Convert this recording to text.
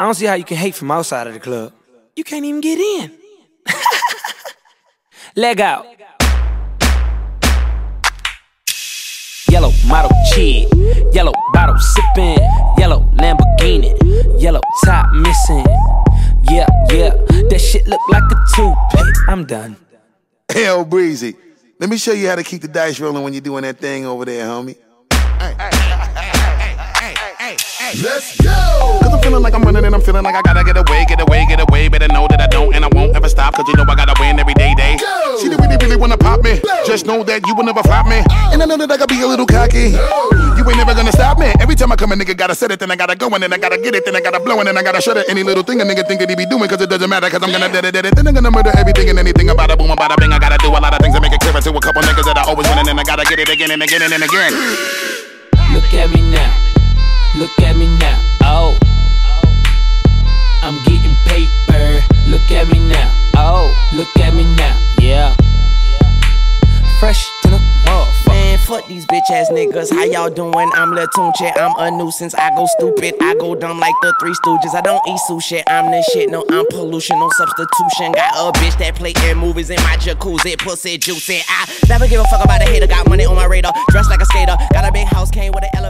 I don't see how you can hate from outside of the club. You can't even get in. Leg out. Yellow model cheat, yellow bottle sipping, yellow Lamborghini, yellow top missing. Yeah, yeah, that shit look like a toothpick. I'm done. Hell, Breezy. Let me show you how to keep the dice rolling when you're doing that thing over there, homie. Let's go! Feeling like I'm running and I'm feeling like I gotta get away, get away, get away. Better know that I don't and I won't ever stop. Cause you know I gotta win every day, day. Go! They really, really wanna pop me. Just know that you will never flop me. And I know that I gotta be a little cocky. Go! You ain't never gonna stop me. Every time I come, a nigga gotta set it, then I gotta go, and then I gotta get it, then I gotta blow, and then I gotta shut it. Any little thing a nigga think that he be doing, cause it doesn't matter, cause I'm gonna dead it, dead it. Then I'm gonna murder everything and anything about a boom, about a bing. I gotta do a lot of things to make it clear to a couple niggas that I always win, and then I gotta get it again and again and again. Look at me fuck these bitch ass niggas. How y'all doing? I'm Lil Tunechi. I'm a nuisance. I go stupid. I go dumb like the Three Stooges. I don't eat sushi. I'm the shit. No, I'm pollution. No substitution. Got a bitch that play in movies in my jacuzzi. Pussy juicy. I never give a fuck about a hater. Got money on my radar. Dressed like a skater. Got a big house. Came with an elevator.